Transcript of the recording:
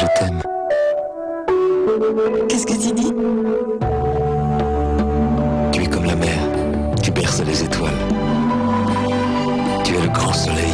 Je t'aime. Qu'est-ce que tu dis? Tu es comme la mer. Tu berces les étoiles. Tu es le grand soleil.